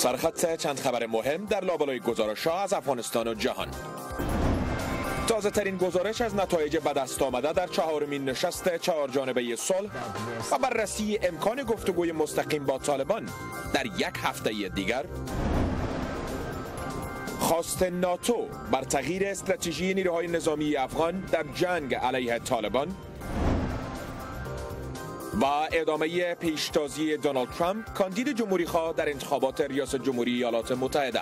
سرخط چند خبر مهم در لابلای گزارش ها از افغانستان و جهان. تازه ترین گزارش از نتایج به دست آمده در چهارمین نشست چهار جانبه صلح و بررسی امکان گفتگوی مستقیم با طالبان در یک هفته دیگر. خواست ناتو بر تغییر استراتژی نیروهای نظامی افغان در جنگ علیه طالبان. و ادامه پیشتازی دونالد ترامپ کاندید جمهوری خواه در انتخابات ریاست جمهوری ایالات متحده.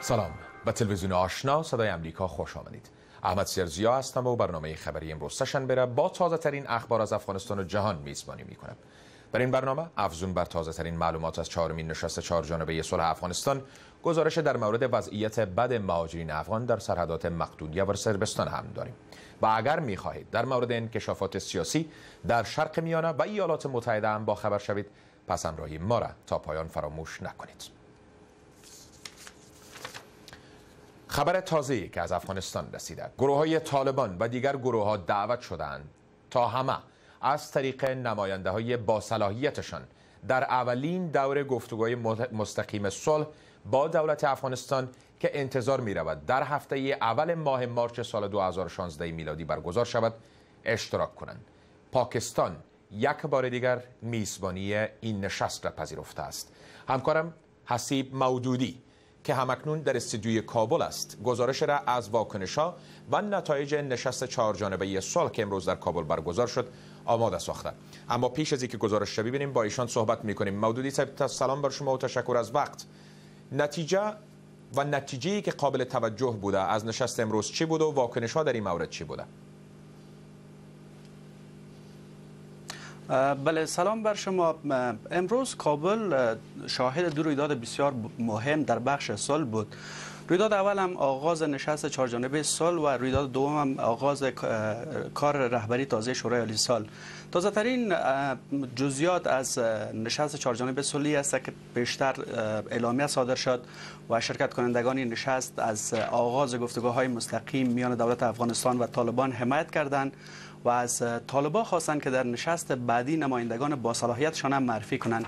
سلام. به تلویزیون آشنا صدای امریکا خوش آمدید. احمد سیرزیا هستم و برنامه خبری امروز سشن بره با تازه ترین اخبار از افغانستان و جهان میزبانی می کنم در این برنامه افزون بر تازه ترین معلومات از چهارمین نشست چهار جانبه صلح افغانستان گزارش در مورد وضعیت بد مهاجرین افغان در سرحدات مقدونیه و سربستان هم داریم. و اگر می خواهید در مورد انکشافات سیاسی در شرق میانه و ایالات متحده هم با خبر شوید پس همراهی ما را تا پایان فراموش نکنید. خبر تازه‌ای که از افغانستان رسیده. گروه های طالبان و دیگر گروه ها دعوت شدند تا همه از طریق نماینده های با صلاحیتشان در اولین دور گفتگوهای مستقیم صلح با دولت افغانستان که انتظار می رود در هفته اول ماه مارچ سال 2016 میلادی برگزار شود اشتراک کنند. پاکستان یک بار دیگر میزبانی این نشست را پذیرفته است. همکارم حسیب موجودی که همکنون در استودیوی کابل است. گزارش را از واکنش ها و نتایج نشست چهار جانبه صلح که امروز در کابل برگزار شد آماده ساخته. اما پیش از اینکه گزارش را ببینیم با ایشان صحبت می‌کنیم. مودودی سلام بر شما و تشکر از وقت. نتیجه و نتیجه که قابل توجه بوده از نشست امروز چی بود و واکنش ها در این مورد چی بوده؟ بله سلام بر شما. امروز کابل شاهد دو رویداد بسیار مهم در بخش صلح بود. رویداد اول هم آغاز نشست چهار جانبه صلح و رویداد دوم هم آغاز کار رهبری تازه شورای عالی سال. تازه ترین جزیات از نشست چهار جانبه صلحی است که بیشتر اعلامیه صادر شد و شرکت کنندگان نشست از آغاز گفتگوهای مستقیم میان دولت افغانستان و طالبان حمایت کردند. و از طالبان خواستند که در نشست بعدی نمایندگان با صلاحیتشان هم معرفی کنند.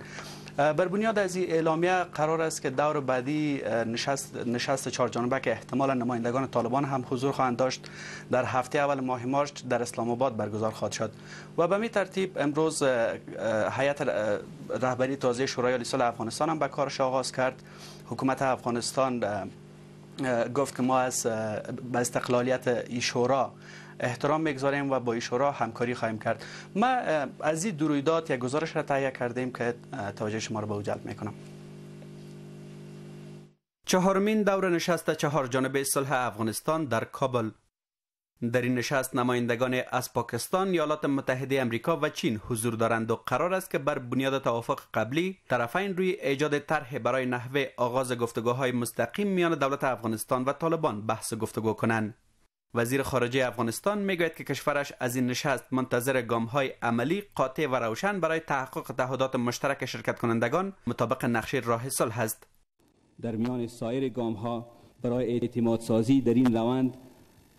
بر بنیاد از این اعلامیه قرار است که دور بعدی نشست نشست چهار جانبه که احتمالا نمایندگان طالبان هم حضور خواهند داشت در هفته اول ماه مارچ در اسلام آباد برگزار خواهد شد. و به می ترتیب امروز هیئت رهبری تازه شورای عالی صلح افغانستان هم به کارش آغاز کرد. حکومت افغانستان گفت که ما از استقلالیت ای شورا احترام می‌گذاریم و با ایشورا همکاری خواهیم کرد. ما از این درویدات یک گزارش را تهیه کردیم که توجه شما را به او جلب می‌کنم. چهارمین دور نشست چهار جانبه صلح افغانستان در کابل. در این نشست نمایندگان از پاکستان، ایالات متحده امریکا و چین حضور دارند و قرار است که بر بنیاد توافق قبلی طرفین روی ایجاد طرح برای نحوه آغاز گفتگوهای مستقیم میان دولت افغانستان و طالبان بحث گفتگو کنند. وزیر خارجه افغانستان می‌گوید که کشورش از این نشست منتظر گام های عملی قاطع و روشن برای تحقق تعهدات مشترک شرکت کنندگان مطابق نقشه راه صلح است. در میان سایر گام ها برای اعتماد سازی در این روند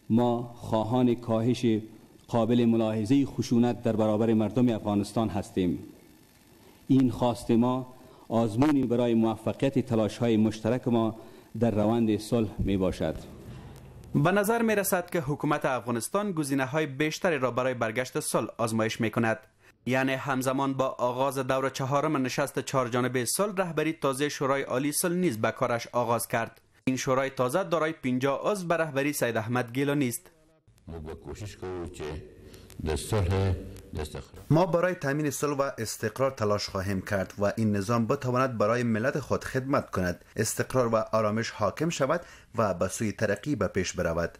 ما خواهان کاهش قابل ملاحظه خشونت در برابر مردم افغانستان هستیم. این خواست ما آزمونی برای موفقیت تلاش های مشترک ما در روند صلح می باشد به نظر می رسد که حکومت افغانستان گزینه های بیشتری را برای برگشت صلح آزمایش می کند. یعنی همزمان با آغاز دور چهارم نشست چهار جانبه صلح رهبری تازه شورای عالی صلح نیز به کارش آغاز کرد. این شورای تازه دارای 50 عضو به رهبری سید احمد گیلانی است. ما با کوشش کنیم صلح ما برای تامین صلح و استقرار تلاش خواهیم کرد و این نظام بتواند برای ملت خود خدمت کند. استقرار و آرامش حاکم شود و به سوی ترقی به پیش برود.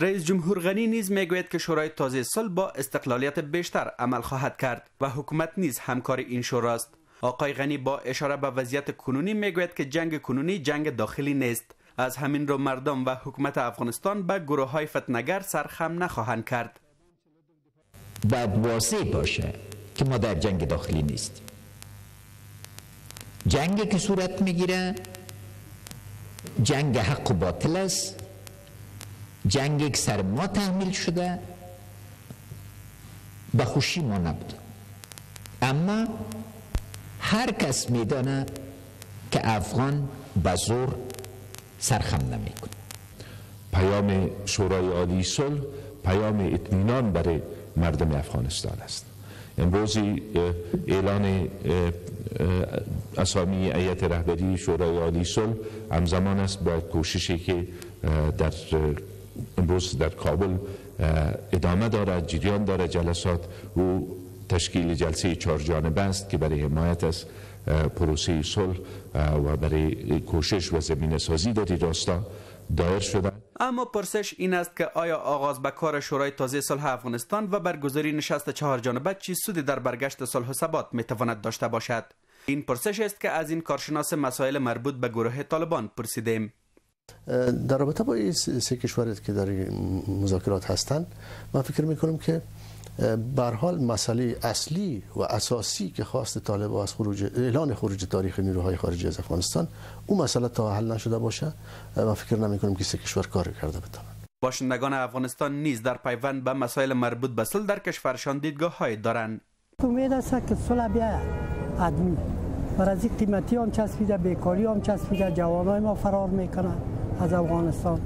رئیس جمهور غنی نیز می‌گوید که شورای تازه صلح با استقلالیت بیشتر عمل خواهد کرد و حکومت نیز همکار این شوراست آقای غنی با اشاره به وضعیت کنونی می‌گوید که جنگ کنونی جنگ داخلی نیست. از همین رو مردم و حکومت افغانستان به گروه های فتنگر سرخم نخواهند کرد. باید واضح باشه که ما در جنگ داخلی نیستیم. جنگی که صورت می‌گیره جنگ حق و باطل است. جنگی که سر ما تحمیل شده. به خوشی ما نبود. اما هر کس میدانه که افغان به زور سرخم نمی‌کنه. پیام شورای عالی صلح پیام اطمینان برای مردم افغانستان است. امروزی اعلان اسامی ایت رهبری شورای عالی صلح همزمان است با کوششی که در امروز در کابل ادامه دارد جریان دارد. جلسات و تشکیل جلسه چهار جانبه است که برای حمایت از پروسه صلح و برای کوشش و زمین سازی در راستا دایر شده. اما پرسش این است که آیا آغاز به کار شورای تازه صلح افغانستان و برگزاری نشست چهار جانبه چی سودی در برگشت صلح و ثبات می‌تواند داشته باشد؟ این پرسش است که از این کارشناس مسائل مربوط به گروه طالبان پرسیدیم. در رابطه با این سه کشوری که در مذاکرات هستند من فکر می‌کنم که بر حال مسئله اصلی و اساسی که خواست طالب از خروج اعلان خروج تاریخ نیروهای خارجی از افغانستان اون مسئله تا حل نشده باشه من فکر نمی کنم که سه کشور کار کرده بتوانند باشندگان افغانستان نیز در پیوند به مسائل مربوط به صلح در کشورشان دیدگاه های دارند. امید است که صلح بیا ادمی بر از قیمتی هم چسبیده بیکاری هم چسبیده جوانای ما فرار می‌کنن از افغانستان.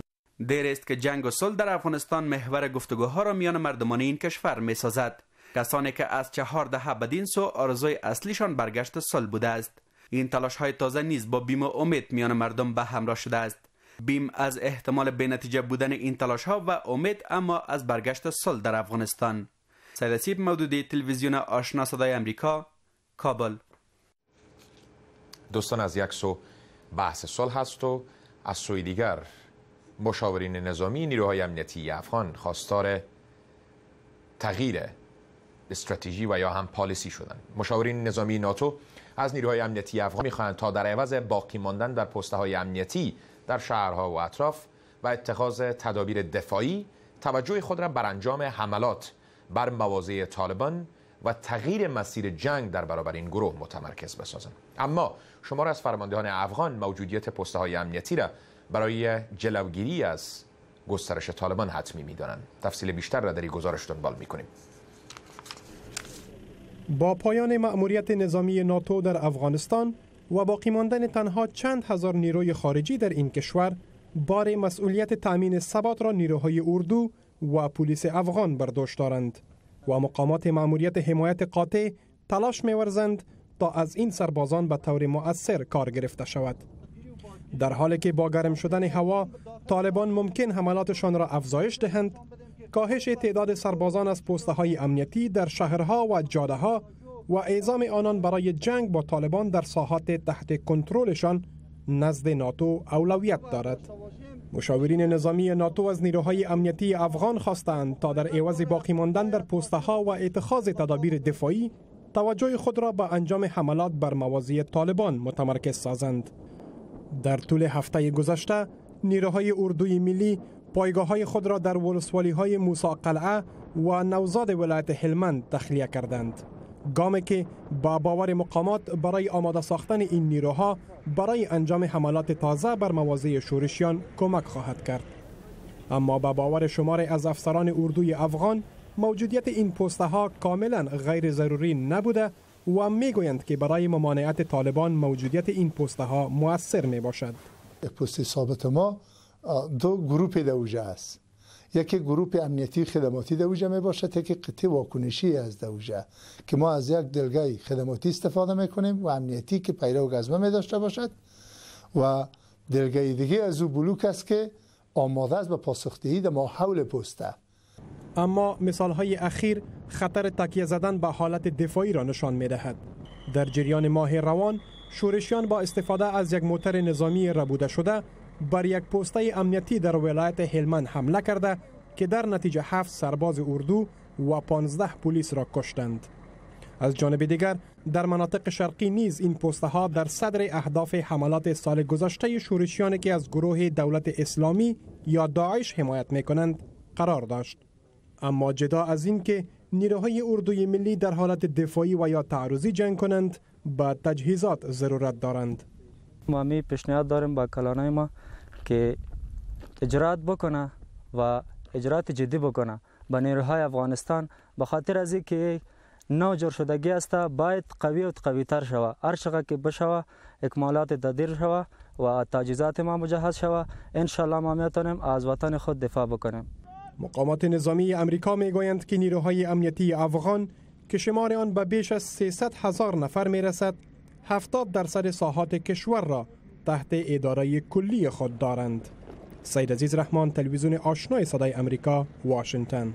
دیر است که جنگ و صلح در افغانستان محور گفتگوها را میان مردمان این کشور می سازد کسانی که از چهار دهه بدین سو آرزوی اصلیشان برگشت صلح بوده است. این تلاش های تازه نیز با بیم و امید میان مردم به همراه شده است. بیم از احتمال به نتیجه بودن این تلاش ها و امید اما از برگشت صلح در افغانستان. سیدسیب مودودی تلویزیون آشنا صدای امریکا کابل. دوستان از یک سو بحث صلح هست و از سوی دیگر مشاورین نظامی نیروهای امنیتی افغان خواستار تغییر استراتژی و یا هم پالیسی شدن. مشاورین نظامی ناتو از نیروهای امنیتی افغان می‌خواهند تا در عوض باقی ماندن در پسته های امنیتی در شهرها و اطراف و اتخاذ تدابیر دفاعی توجه خود را بر انجام حملات بر مواضع طالبان و تغییر مسیر جنگ در برابر این گروه متمرکز بسازند. اما شمار از فرماندهان افغان موجودیت پسته های امنیتی را برای جلوگیری از گسترش طالبان حتمی می‌دانند. تفصیل بیشتر را در این گزارش دنبال می‌کنیم. با پایان مأموریت نظامی ناتو در افغانستان و باقی ماندن تنها چند هزار نیروی خارجی در این کشور بار مسئولیت تأمین ثبات را نیروهای اردو و پلیس افغان برداشت دارند و مقامات مأموریت حمایت قاطع تلاش می‌ورزند تا از این سربازان به طور مؤثر کار گرفته شود. در حالی که با گرم شدن هوا طالبان ممکن حملاتشان را افزایش دهند کاهش تعداد سربازان از پوسته های امنیتی در شهرها و جاده ها و اعزام آنان برای جنگ با طالبان در ساحات تحت کنترلشان نزد ناتو اولویت دارد. مشاورین نظامی ناتو از نیروهای امنیتی افغان خواستند تا در عوض باقی ماندن در پوسته ها و اتخاذ تدابیر دفاعی توجه خود را به انجام حملات بر مواضع طالبان متمرکز سازند. در طول هفته گذشته نیروهای اردوی ملی پایگاه های خود را در ولسوالی های موسا قلعه و نوزاد ولایت هلمند تخلیه کردند. گامی که با باور مقامات برای آماده ساختن این نیروها برای انجام حملات تازه بر مواضع شورشیان کمک خواهد کرد. اما با باور شمار از افسران اردوی افغان موجودیت این پسته ها کاملا غیر ضروری نبوده و می‌گویند که برای ممانعت طالبان موجودیت این پسته ها موثر می باشد پست ثابت ما دو گروپ دوجه است. یکی گروپ امنیتی خدماتی دوجه می باشد یکی قطعه واکنشی از دوجه که ما از یک دلگاه خدماتی استفاده می کنیم و امنیتی که پیرو گزمه می داشته باشد. و دلگاه دیگه از او بلوک است که آماده است به پاسخدهی در ما حول پسته. اما مثال های اخیر خطر تکیه زدن به حالت دفاعی را نشان می دهد. در جریان ماه روان شورشیان با استفاده از یک موتر نظامی ربوده شده بر یک پسته امنیتی در ولایت هلمند حمله کرده که در نتیجه هفت سرباز اردو و 15 پلیس را کشتند. از جانب دیگر در مناطق شرقی نیز این پسته ها در صدر اهداف حملات سال گذشته شورشیانی که از گروه دولت اسلامی یا داعش حمایت می کنند قرار داشت. اما جدا از این که نیروهای اردوی ملی در حالت دفاعی و یا تعرضی جنگ کنند به تجهیزات ضرورت دارند. ما می پیشنهاد داریم با کلانای ما که اجرات بکنه و اجرات جدی بکنه به نیروهای افغانستان به خاطر از اینکه نو جور شدگی است باید قوی و قوی تر شوه. هر چقدر که بشوه اکمالات تدیر شوه و تجهیزات ما مجهز شوه. ان ما می‌تونیم از وطن خود دفاع بکنیم. مقامات نظامی امریکا می‌گویند که نیروهای امنیتی افغان که شمار آن به بیش از 300 هزار نفر می رسد 70 درصد ساحات کشور را تحت اداره کلی خود دارند. سید عزیز رحمان تلویزیون آشنای صدای امریکا واشنگتن.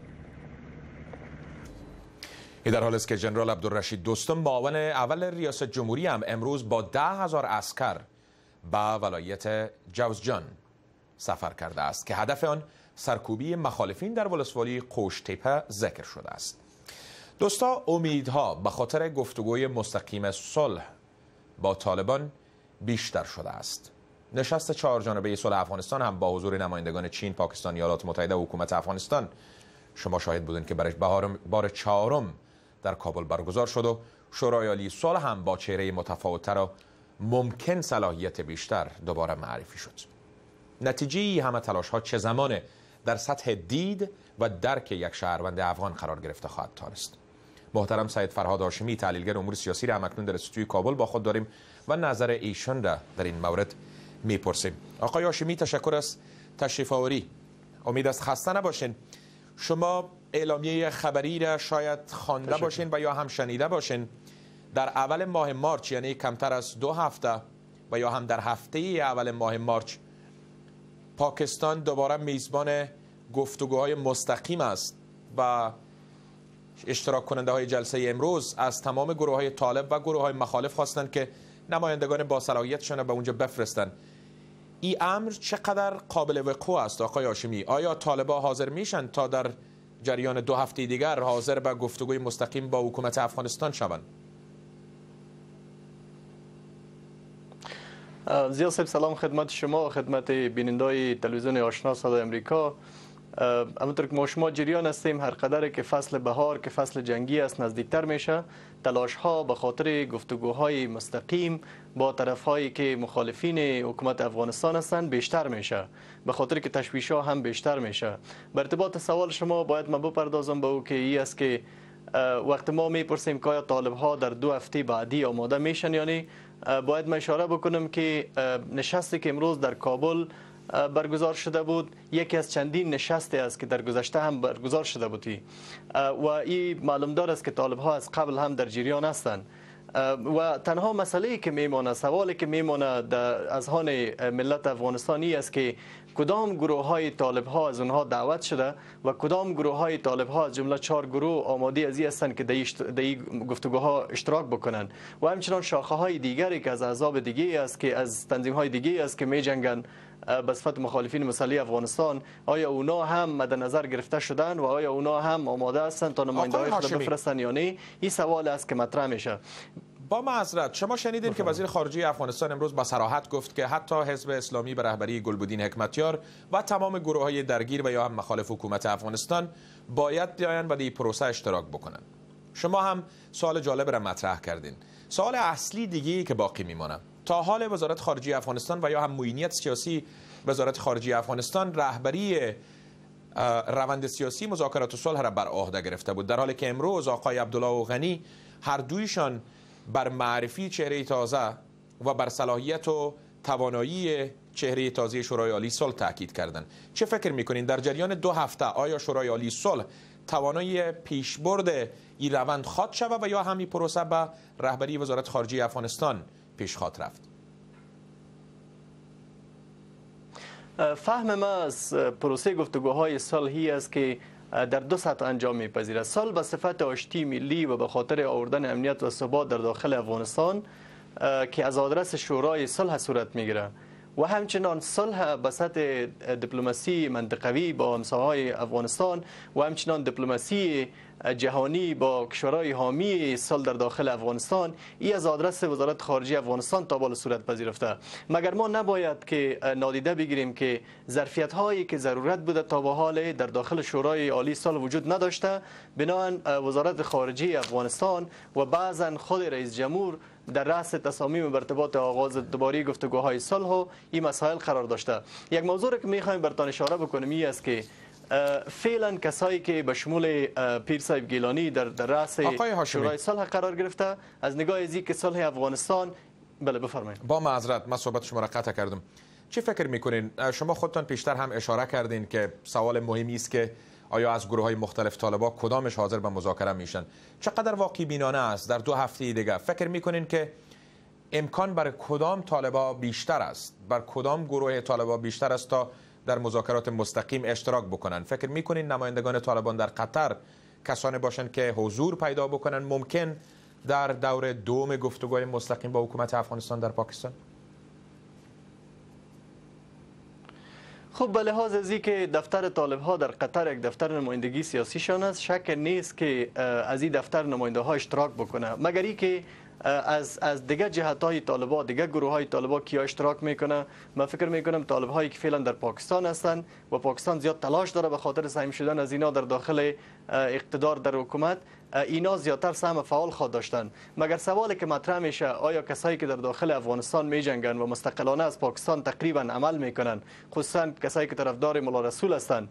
در حال است که جنرال عبدالرشید دوستم معاون اول ریاست جمهوری هم امروز با ده هزار اسکر به ولایت جوزجان سفر کرده است که هدف آن سرکوبی مخالفین در ولسوالی قوشتیپه ذکر شده است. دوستا امیدها به خاطر گفتگوی مستقیم صلح با طالبان بیشتر شده است. نشست چهار جانبه صلح افغانستان هم با حضور نمایندگان چین، پاکستان، ایالات متحده و حکومت افغانستان. شما شاهد بودین که برای بار چهارم در کابل برگزار شد و شورای عالی صلح هم با چهره متفاوتتر و ممکن صلاحیت بیشتر دوباره معرفی شد. نتیجه همه تلاش ها چه زمانه در سطح دید و درک یک شهروند افغان قرار گرفته خواهد تانست. محترم سید فرهاد هاشمی تحلیلگر امور سیاسی را اکنون در استودیوی کابل با خود داریم و نظر ایشان را در این مورد می‌پرسیم. آقای هاشمی تشکر از تشریف آوری. امید است خسته نباشین. شما اعلامیه خبری را شاید خوانده باشین و یا هم شنیده باشین. در اول ماه مارچ یعنی کمتر از دو هفته و یا هم در هفته اول ماه مارچ پاکستان دوباره میزبان گفتگوهای مستقیم است و اشتراک کننده های جلسه امروز از تمام گروه های طالب و گروه های مخالف خواستند که نمایندگان با صلاحیتشان به اونجا بفرستند. این امر چقدر قابل وقوع است آقای هاشمی؟ آیا طالبا حاضر میشن تا در جریان دو هفته دیگر حاضر به گفتگوی مستقیم با حکومت افغانستان شوند؟ زیاد سلام خدمت شما خدمت بینندای تلویزیون آشنا صدای امریکا. همونطور که ما شما جریان هستیم هر قدر که فصل بهار که فصل جنگی است نزدیکتر میشه. تلاش ها به خاطر گفتگوهای مستقیم با طرف هایی که مخالفین حکومت افغانستان هستند بیشتر میشه. به خاطر که تشویش ها هم بیشتر میشه. به ارتباط سوال شما باید من بپردازم به او که ای است که وقت ما می‌پرسیم که آیا طالب ها در دو هفته بعدی آماده میشن یعنی باید من اشاره بکنم که نشستی که امروز در کابل برگزار شده بود. یکی از چندین نشستی است که در گذشته هم برگزار شده بودی. و این معلوم دار است که طالب ها از قبل هم در جریان هستند. و تنها مسئله که میمانه سوالی که میمانه از هان ملت افغانستانی است که کدام گروه های طالب ها از اونها دعوت شده و کدام گروه های طالب ها جمله چهار گروه آماده از هستند که در این گفتگوها اشتراک بکنند. و همچنان شاخه های دیگری که از احزاب دیگه است که از تنظیم های دیگه است که می جنگن به صفت مخالفین مسئله افغانستان آیا اونا هم مد نظر گرفته شدن و آیا اونا هم آماده هستند تا نماینده های خود بفرستن یا نه؟ این سوال است که مطرح میشه. با معذرت شما شنیدین که وزیر خارجه افغانستان امروز با صراحت گفت که حتی حزب اسلامی به رهبری گلبودین حکمتیار و تمام گروه های درگیر و یا هم مخالف حکومت افغانستان باید بیاین و این پروسه اشتراک بکنن شما هم سوال جالب را مطرح کردین. سوال اصلی دیگه که باقی میمانه تا حال وزارت خارجه افغانستان و یا هم موینیت سیاسی وزارت خارجه افغانستان رهبری روند سیاسی مذاکرات صلح را بر عهده گرفته بود. در حالی که امروز آقای عبدالله و غنی هر دویشان بر معرفی چهره تازه و بر صلاحیت و توانایی چهره تازه شورای عالی صلح تاکید کردند. چه فکر می‌کنین؟ در جریان دو هفته آیا شورای عالی صلح توانایی پیشبرد این روند خواد شود و یا همین پروسه به رهبری وزارت خارجه افغانستان پیش خواد رفت فهم ما از پروسه گفتگوهای صلحی است که در دو سطح انجام میپذیرد. سال به صفت آشتی ملی و به خاطر آوردن امنیت و ثبات در داخل افغانستان که از آدرس شورای صلح صورت می‌گیره. و همچنان صلح به سطح دیپلماسی منطقوی با همسایه‌های افغانستان و همچنان دیپلماسی جهانی با کشورهای حامی سال در داخل افغانستان ای از آدرس وزارت خارجه افغانستان تا بال صورت پذیرفته. مگر ما نباید که نادیده بگیریم که ظرفیت هایی که ضرورت بوده تا به حال در داخل شورای عالی سال وجود نداشته بناهن وزارت خارجه افغانستان و بعضا خود رئیس جمهور در رأس تصامیم مرتبات آغاز دوباره گفتگوهای صلح و این مسائل قرار داشته. یک موضوع که می‌خوایم برتان اشاره بکنیم این است که فعلا کسایی که به شمول پیر صاحب گیلانی در در رأس شورای صلح قرار گرفته. از نگاه ازی که صلح افغانستان بله بفرمایید. با معذرت من صحبت شما را قطع کردم. چی فکر می‌کنین؟ شما خودتان پیشتر هم اشاره کردین که سوال مهمی است که آیا از گروه های مختلف طالبا کدامش حاضر به مذاکره میشن؟ چقدر واقعی بینانه است؟ در دو هفته دیگه فکر می‌کنین که امکان برای کدام طالبا بیشتر است؟ بر کدام گروه طالبا بیشتر است تا در مذاکرات مستقیم اشتراک بکنن. فکر می‌کنین نمایندگان طالبان در قطر کسانی باشند که حضور پیدا بکنن؟ ممکن در دور دوم گفتگوهای مستقیم با حکومت افغانستان در پاکستان؟ خب به لحاظ از که دفتر طالب ها در قطر یک دفتر نمایندگی سیاسیشان است شک نیست که از این دفتر نماینده ها اشتراک بکنه. مگر که از از دیگه جهت های طالبا دیگه گروه های طالبا کیا اشتراک می‌کنه؟ من فکر می‌کنم طالب هایی که فعلا در پاکستان هستند و پاکستان زیاد تلاش داره به خاطر سهم شدن از اینا در داخل اقتدار در حکومت اینا زیادتر سهم فعال خواد داشتن. مگر سوالی که مطرح میشه آیا کسایی که در داخل افغانستان می جنگن و مستقلانه از پاکستان تقریبا عمل می‌کنن خصوصا کسایی که طرفدار مولا رسول هستند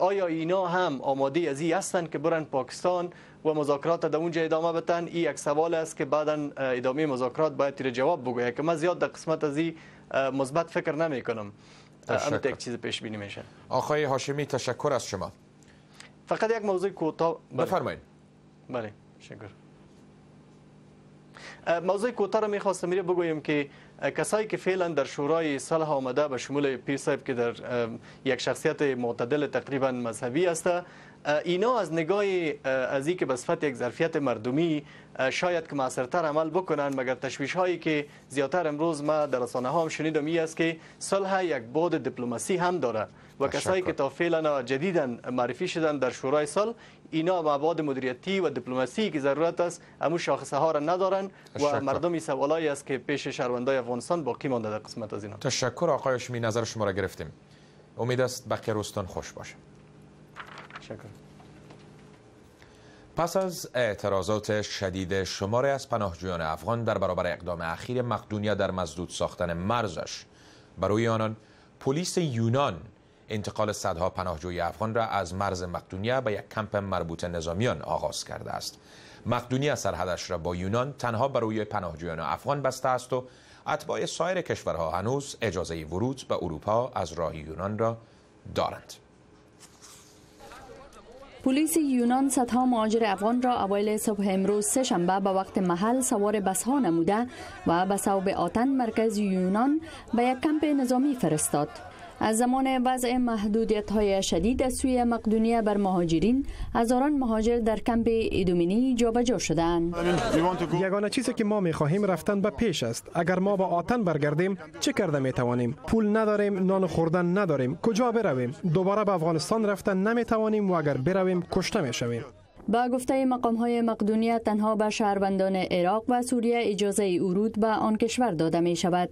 آیا اینا هم آماده از این هستند که برن پاکستان و مذاکرات در اونجا ادامه بدن. این یک سوال است که بعدا ادامه مذاکرات باید تیر جواب بگوید. که من زیاد در قسمت از این مثبت فکر نمی کنم. یک چیز پیش بینی میشه. آقای هاشمی تشکر از شما. فقط یک موضوع کوتاه. بفرمایید. بله شکر. موضوع کوتاه رو می‌خواستم میره بگویم که کسایی که فعلا در شورای صلح آمده به شمول پیر صاحب که در یک شخصیت معتدل تقریبا مذهبی است اینا از نگاه از که به صفت یک ظرفیت مردمی شاید که موثرتر عمل بکنن مگر تشویش هایی که زیاتر امروز ما در رسانه ها هم شنیدم ای است که صلح یک بود دیپلماسی هم داره و کسایی که تا فعلا جدیدا معرفی شدن در شورای صلح اینا مواد مدیریتی و دیپلماسی که ضرورت است امو شاخصه ها را ندارن و مردمی سوالایی است که پیش شهروندای افغانستان باقی مانده در قسمت از اینا. تشکر آقای شمی نظر شما را گرفتیم. امید است بقیه روستان خوش باشه شکر. پس از اعتراضات شدید شماره از پناهجویان افغان در برابر اقدام اخیر مقدونیا در مزدود ساختن مرزش برای آنان پلیس یونان انتقال صدها پناهجوی افغان را از مرز مقدونیا به یک کمپ مربوط نظامیان آغاز کرده است مقدونیا سرحدش را با یونان تنها برای پناهجویان افغان بسته است و اتباع سایر کشورها هنوز اجازه ورود به اروپا از راه یونان را دارند پلیس یونان صدها مهاجر افغان را اوایل صبح امروز سه شنبه به وقت محل سوار بس ها نموده و به صوب آتن مرکز یونان به یک کمپ نظامی فرستاد. از زمان وضع محدودیت های شدید از سوی مقدونیه بر مهاجرین هزاران مهاجر در کمپ ایدومینی جابجا شدند. یگانه چیزی که ما می خواهیم رفتن به پیش است. اگر ما با آتن برگردیم چه کرده می توانیم پول نداریم نان خوردن نداریم. کجا برویم؟ دوباره به افغانستان رفتن نمی توانیم و اگر برویم کشته می شویم با گفته مقام های مقدونیه تنها به شهروندان عراق و سوریه اجازه ورود به آن کشور داده می شود.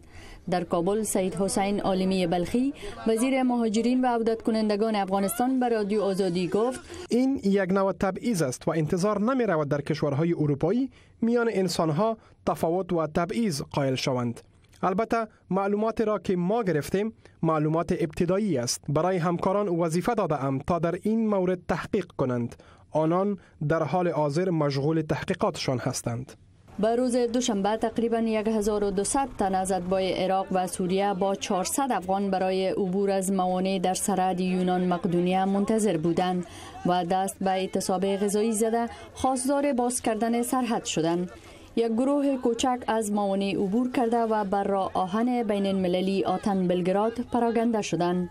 در کابل سید حسین عالمی بلخی وزیر مهاجرین و عودت کنندگان افغانستان به رادیو آزادی گفت این یک نوع تبعیض است و انتظار نمی رود در کشورهای اروپایی میان انسانها تفاوت و تبعیض قائل شوند. البته معلومات را که ما گرفتیم معلومات ابتدایی است. برای همکاران وظیفه داده ام تا در این مورد تحقیق کنند. آنان در حال حاضر مشغول تحقیقاتشان هستند. به روز دوشنبه تقریبا 1200 تن از اتباع عراق و سوریه با 400 افغان برای عبور از موانع در سرحد یونان مقدونیه منتظر بودند و دست به اعتصاب غذایی زده خواستار باز کردن سرحد شدند. یک گروه کوچک از موانع عبور کرده و بر راه آهن بین المللی آتن بلگراد پراگنده شدند.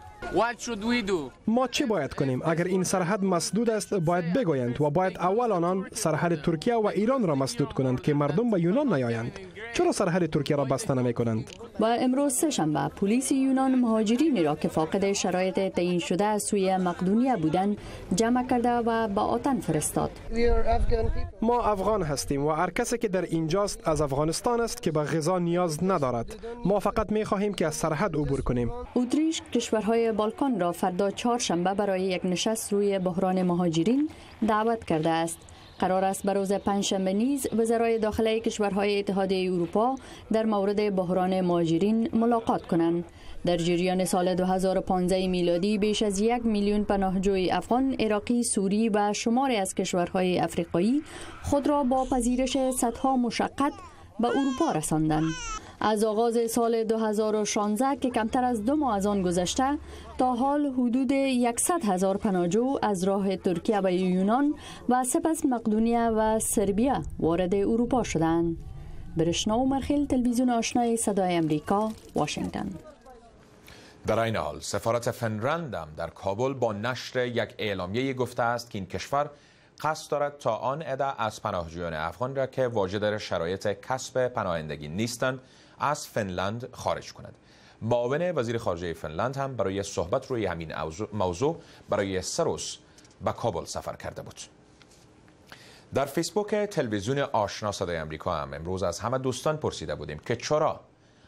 ما چه باید کنیم؟ اگر این سرحد مسدود است باید بگویند و باید اول آنان سرحد ترکیه و ایران را مسدود کنند که مردم به یونان نیایند. چرا سرحد ترکیه را بسته نمی کنند با امروز سهشنبه پلیس یونان مهاجرینی را که فاقد شرایط تعیین شده از سوی مقدونیه بودند جمع کرده و با آتن فرستاد. ما افغان هستیم و هر کسی که در اینجاست از افغانستان است که به غذا نیاز ندارد. ما فقط می خواهیم که از سرحد عبور کنیم. اتریش کشورهای بالکان را فردا چهارشنبه برای یک نشست روی بحران مهاجرین دعوت کرده است قرار است به روز پنجشنبه نیز وزرای داخله کشورهای اتحادیه اروپا در مورد بحران مهاجرین ملاقات کنند در جریان سال 2015 میلادی بیش از یک میلیون پناهجوی افغان، عراقی، سوری و شماری از کشورهای افریقایی خود را با پذیرش صدها مشقت به اروپا رساندند. از آغاز سال 2016 که کمتر از دو ماه از آن گذشته تا حال حدود 100 هزار پناهجو از راه ترکیه و یونان و سپس مقدونیه و سربیا وارد اروپا شدند. برشنا و مرخیل تلویزیون آشنای صدای امریکا واشنگتن در این حال سفارت فنلند در کابل با نشر یک اعلامیه گفته است که این کشور قصد دارد تا آن عده از پناهجویان افغان را که واجد شرایط کسب پناهندگی نیستند از فنلند خارج کند. معاون وزیر خارجه فنلند هم برای صحبت روی همین موضوع برای سروس به کابل سفر کرده بود. در فیسبوک تلویزیون آشنا صدای امریکا هم امروز از همه دوستان پرسیده بودیم که چرا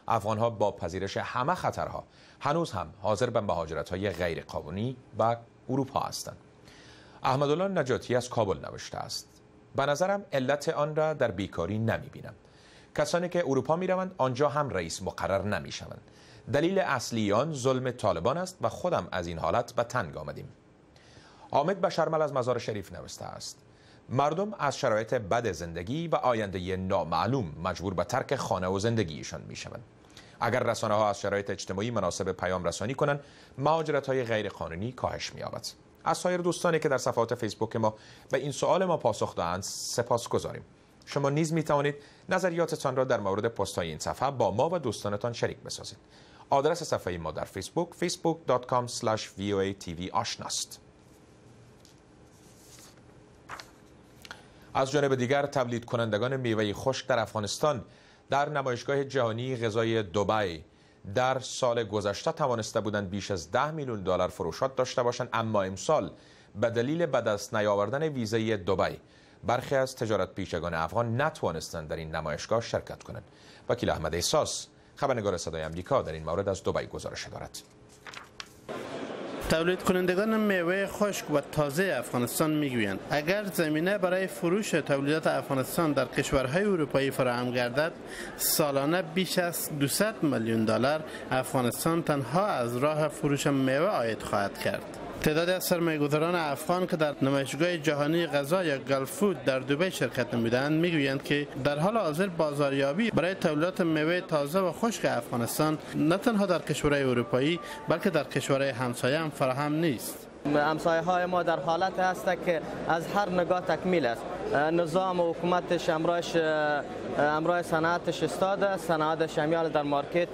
افغان ها با پذیرش همه خطرها هنوز هم حاضر به مهاجرت های غیر قانونی و اروپا هستند. احمدالله نجاتی از کابل نوشته است. به نظرم علت آن را در بیکاری نمی بینم کسانی که اروپا می روند آنجا هم رئیس مقرر نمی شوند دلیل اصلی آن ظلم طالبان است و خودم از این حالت به تنگ آمدیم. آمد بشرمل از مزار شریف نوشته است. مردم از شرایط بد زندگی و آینده نامعلوم مجبور به ترک خانه و زندگیشان می شوند اگر رسانه ها از شرایط اجتماعی مناسب پیام رسانی کنند مهاجرت های غیر قانونی کاهش می یابد از سایر دوستانی که در صفحات فیسبوک ما به این سوال ما پاسخ دهند سپاس گذاریم شما نیز می توانید نظریاتتان را در مورد پست های این صفحه با ما و دوستانتان شریک بسازید. آدرس صفحه ما در فیسبوک facebook.com voa آشناست. از جانب دیگر تولید کنندگان میوه خشک در افغانستان در نمایشگاه جهانی غذای دبی در سال گذشته توانسته بودند بیش از 10 میلیون دلار فروشات داشته باشند اما امسال به دلیل به نیاوردن ویزه دبی برخی از تجارت پیشگان افغان نتوانستند در این نمایشگاه شرکت کنند. وکیل احمد احساس خبرنگار صدای امریکا در این مورد از دبی گزارش دارد. تولید کنندگان میوه خشک و تازه افغانستان می‌گویند. اگر زمینه برای فروش تولیدات افغانستان در کشورهای اروپایی فراهم گردد سالانه بیش از 200 میلیون دلار افغانستان تنها از راه فروش میوه آید خواهد کرد. تعدادی از سرمایه‌گذاران افغان که در نمایشگاه جهانی غذا یا گلفود در دبی شرکت نمودند می‌گویند که در حال حاضر بازاریابی برای تولیدات میوه تازه و خشک افغانستان نه تنها در کشورهای اروپایی بلکه در کشورهای همسایه هم فراهم نیست. همسایه های ما در حالت هست که از هر نگاه تکمیل است. نظام و حکومتش امرایش امرای صنعتش استاد صنعت شمیال در مارکت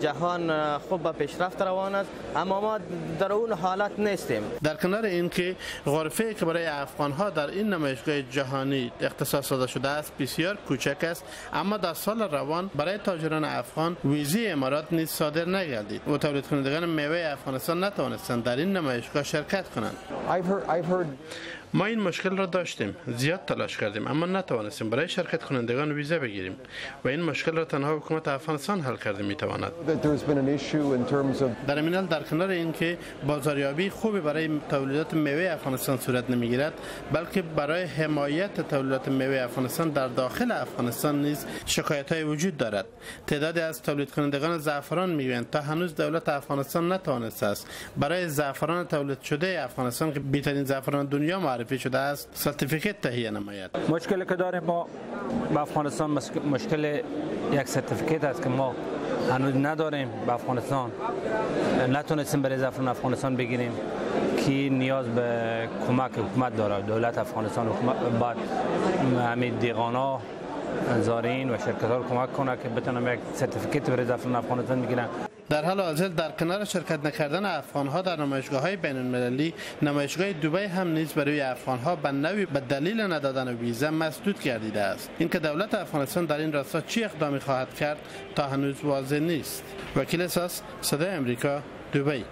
جهان خوب به پیشرفت روان است. اما ما در اون حالت نیستیم. در کنار اینکه غرفه که برای افغان ها در این نمایشگاه جهانی اختصاص داده شده است بسیار کوچک است اما در سال روان برای تاجران افغان ویزی امارات نیز صادر نگردید. و تولید کنندگان میوه افغانستان نتوانستند در این نمایشگاه شرکت کنند. ما این مشکل را داشتیم. زیاد تلاش کردیم اما نتوانستیم برای شرکت کنندگان ویزا بگیریم و این مشکل را تنها حکومت افغانستان حل کرده می تواند در این در کنار اینکه بازاریابی خوبی برای تولیدات میوه افغانستان صورت نمی‌گیرد بلکه برای حمایت تولیدات میوه افغانستان در داخل افغانستان نیز شکایت های وجود دارد. تعدادی از تولید کنندگان زعفران می‌گویند تا هنوز دولت افغانستان نتوانسته است. برای زعفران تولید شده افغانستان که بهترین زعفران دنیا معرفی معرفی شده است. certificate تهیه نماید. مشکلی که داریم ما به افغانستان مشکل یک certificate است که ما هنوز نداریم به افغانستان. نتونستیم برای زعفران افغانستان بگیریم که نیاز به کمک حکومت داره دولت افغانستان حکومت بعد همین دیغانا زارین و شرکت ها کمک کنه که بتونم یک سرتیفیکیت برای دفن افغانستان بگیرن در حال حاضر در کنار شرکت نکردن افغان ها در نمایشگاه های بین المللی نمایشگاه دبی هم نیز برای افغان ها به دلیل ندادن ویزا مسدود گردیده است. اینکه دولت افغانستان در این راستا چی اقدامی خواهد کرد تا هنوز واضح نیست. وکیل اساس صدای امریکا دبی.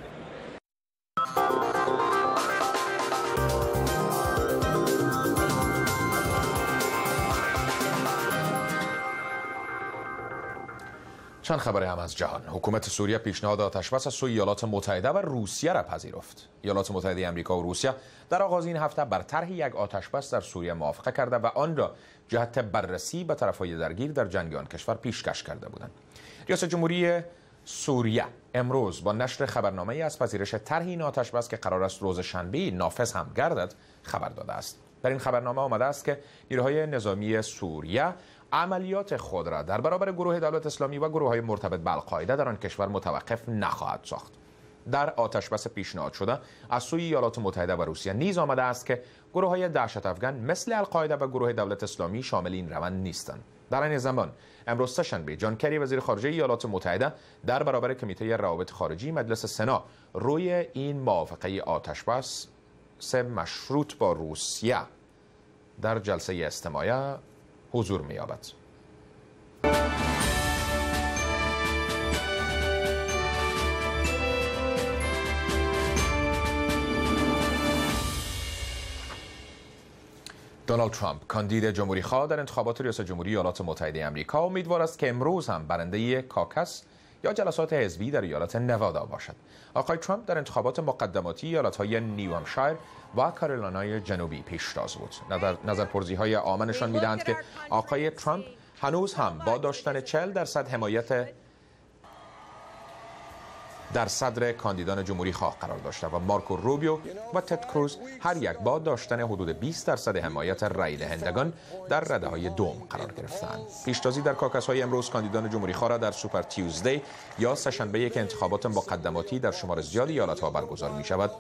چند خبر هم از جهان. حکومت سوریه پیشنهاد آتشبس از سوی ایالات متحده و روسیه را پذیرفت. ایالات متحده آمریکا و روسیه در آغاز این هفته بر طرح یک آتشبس در سوریه موافقه کرده و آن را جهت بررسی به طرفهای درگیر در جنگ آن کشور پیشکش کرده بودند. ریاست جمهوری سوریه امروز با نشر خبرنامه از پذیرش طرح این آتشبس که قرار است روز شنبه نافذ هم گردد خبر داده است. در این خبرنامه آمده است که نیروهای نظامی سوریه عملیات خود را در برابر گروه دولت اسلامی و گروه های مرتبط به القاعده در آن کشور متوقف نخواهد ساخت. در آتش بس پیشنهاد شده از سوی ایالات متحده و روسیه نیز آمده است که گروه های دهشت افغان مثل القاعده و گروه دولت اسلامی شامل این روند نیستند. در این زمان امروز سهشنبه جان کری وزیر خارجه ایالات متحده در برابر کمیته روابط خارجی مجلس سنا روی این موافقه آتش بس مشروط با روسیه در جلسه استماعی حضور می‌یابد. دونالد ترامپ کاندید جمهوری خواه در انتخابات ریاست جمهوری ایالات متحده آمریکا امیدوار است که امروز هم برنده caucus یا جلسات حزبی در ایالت نوادا باشد. آقای ترامپ در انتخابات مقدماتی ایالت‌های نیو همشایر و کارولینای جنوبی پیشتاز بود. نظر, نظر پرسی های عامه نشان می‌دهند که آقای ترامپ هنوز هم با داشتن 40 درصد حمایت در صدر کاندیدان جمهوری خواه قرار داشته و مارکو روبیو و تد کروز هر یک با داشتن حدود 20 درصد حمایت رای دهندگان در رده های دوم قرار گرفتند. پیشتازی در کاکس های امروز کاندیدان جمهوری خواه را در سوپر تیوزدی یا سهشنبه که انتخابات مقدماتی در شمار زیاد ایالت ها برگزار می شود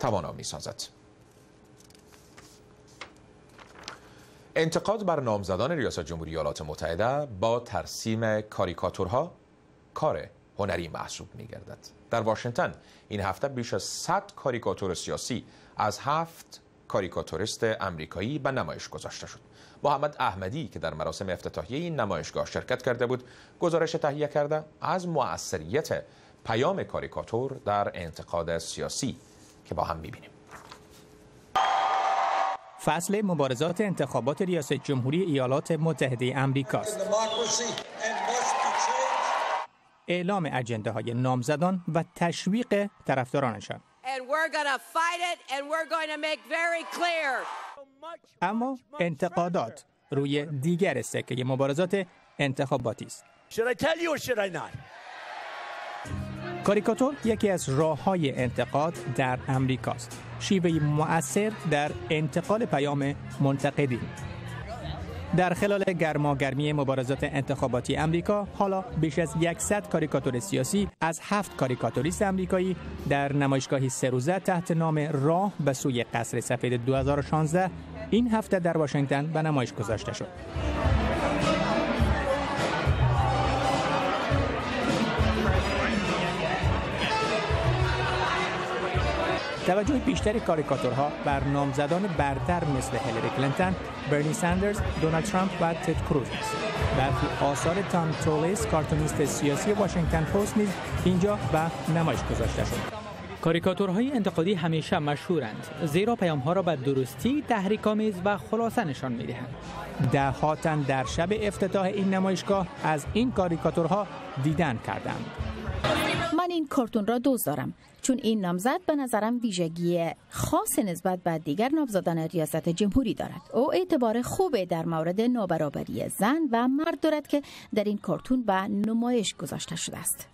توانا می سازد. انتقاد بر نامزدان ریاست جمهوری ایالات متحده با ترسیم کاریکاتورها کار هنری محسوب می گردد. در واشنگتن این هفته بیش از 100 کاریکاتور سیاسی از هفت کاریکاتوریست امریکایی به نمایش گذاشته شد. محمد احمدی که در مراسم افتتاحیه این نمایشگاه شرکت کرده بود گزارش تهیه کرده از مؤثریت پیام کاریکاتور در انتقاد سیاسی که با هم می‌بینیم فصل مبارزات انتخابات ریاست جمهوری ایالات متحده امریکاست. اعلام اجنده های نامزدان و تشویق طرفدارانشان. اما انتقادات روی دیگر سکه مبارزات انتخاباتی است. کاریکاتور یکی از راه های انتقاد در امریکاست. شیوه مؤثر در انتقال پیام منتقدین در خلال گرماگرمی مبارزات انتخاباتی امریکا حالا بیش از 100 کاریکاتور سیاسی از هفت کاریکاتوریست امریکایی در نمایشگاهی سه روزه تحت نام راه به سوی قصر سفید 2016 این هفته در واشنگتن به نمایش گذاشته شد. توجه بیشتری کاریکاتورها بر نامزدان برتر مثل هیلری کلینتون، برنی ساندرز، دونالد ترامپ و تد کروز است. برخی آثار تام تولیس کارتونیست سیاسی واشنگتن پست نیز اینجا به نمایش گذاشته شد. کاریکاتورهای انتقادی همیشه مشهورند زیرا پیامها را به درستی تحریک‌آمیز و خلاصه نشان می‌دهند. دهاتن در شب افتتاح این نمایشگاه از این کاریکاتورها دیدن کردند. من این کارتون را دوست دارم. چون این نامزد به نظرم ویژگی خاص نسبت به دیگر نامزدان ریاست جمهوری دارد. او اعتبار خوبه در مورد نابرابری زن و مرد دارد که در این کارتون به نمایش گذاشته شده است.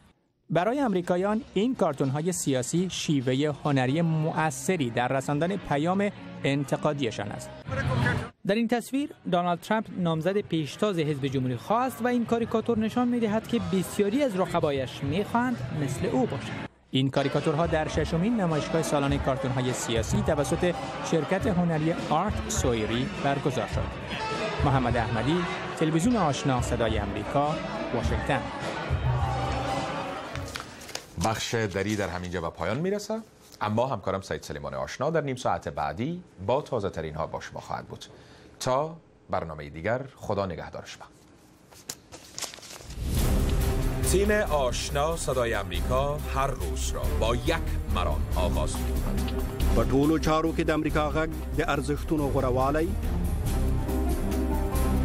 برای امریکایان این کارتون های سیاسی شیوه هنری مؤثری در رساندن پیام انتقادیشان است. در این تصویر دونالد ترامپ نامزد پیشتاز حزب جمهوری خواست و این کاریکاتور نشان می‌دهد که بسیاری از رقبایش می‌خواهند مثل او باشند. این کاریکاتورها در ششمین نمایشگاه سالانه کارتون های سیاسی توسط شرکت هنری آرت سویری برگزار شد. محمد احمدی تلویزیون آشنا صدای امریکا واشنگتن. بخش دری در همینجا به پایان می‌رسه اما همکارم سعید سلیمان آشنا در نیم ساعت بعدی با تازه ترین ها با شما خواهد بود. تا برنامه دیگر خدا نگهدار شما تیم آشنا صدای امریکا هر روز را با یک مرام آغاز می کند په ټولو چارو کې د امریکا غږ د ارزښتونو غوړوالی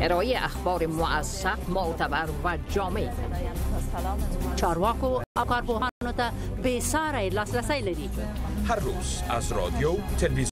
ارائه اخبار موثق معتبر و جامع. چارواکو او کارپوهانو ته بې ساري لاسرسي لري. هر روز از رادیو تلویزیون